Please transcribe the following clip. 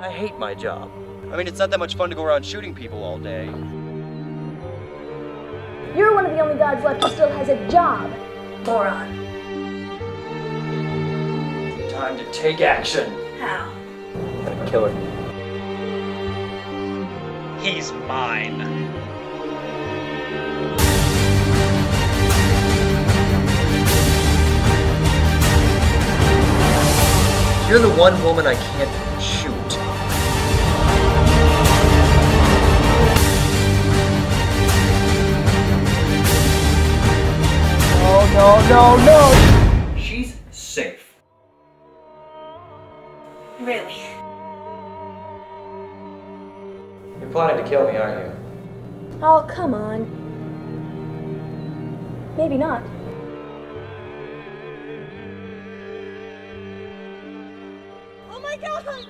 I hate my job. I mean, it's not that much fun to go around shooting people all day. You're one of the only gods left who still has a job. Moron. Time to take action. How? Gonna kill her. He's mine. You're the one woman I can't shoot. No, no, no! She's safe. Really? You're plotting to kill me, aren't you? Oh, come on. Maybe not. Oh my god!